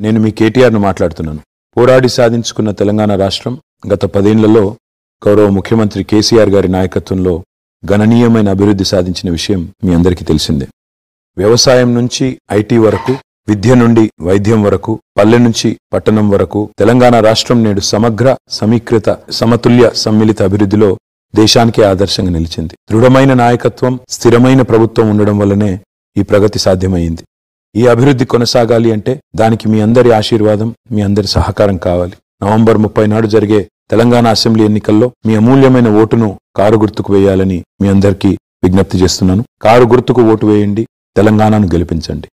నేను మీ కేటీఆర్ను మాట్లాడుతున్నాను. పోరాడి సాధించుకున్న తెలంగాణ రాష్ట్రం గత పదేళ్ళలో గౌరవ ముఖ్యమంత్రి కేసీఆర్ గారి నాయకత్వంలో గణనీయమైన అభివృద్ధి సాధించిన విషయం మీ అందరికీ తెలిసిందే. వ్యవసాయం నుంచి ఐటీ వరకు విద్య నుండి వైద్యం వరకు పల్లె నుంచి పట్టణం వరకు తెలంగాణ రాష్ట్రం నేడు సమగ్ర సమీకృత సమతుల్య సమ్మిళిత అభివృద్ధిలో దేశానికి ఆదర్శంగా నిలిచింది. దృఢమైన నాయకత్వం స్థిరమైన ప్రభుత్వం ఉండడం వల్లనే ఈ ప్రగతి సాధ్యమైంది. ఈ అభివృద్ధి కొనసాగాలి అంటే దానికి మీ అందరి ఆశీర్వాదం మీ అందరి సహకారం కావాలి. నవంబర్ ముప్పై నాడు జరిగే తెలంగాణ అసెంబ్లీ ఎన్నికల్లో మీ అమూల్యమైన ఓటును కారు గుర్తుకు వేయాలని మీ అందరికీ విజ్ఞప్తి చేస్తున్నాను. కారు గుర్తుకు ఓటు వేయండి తెలంగాణను గెలిపించండి.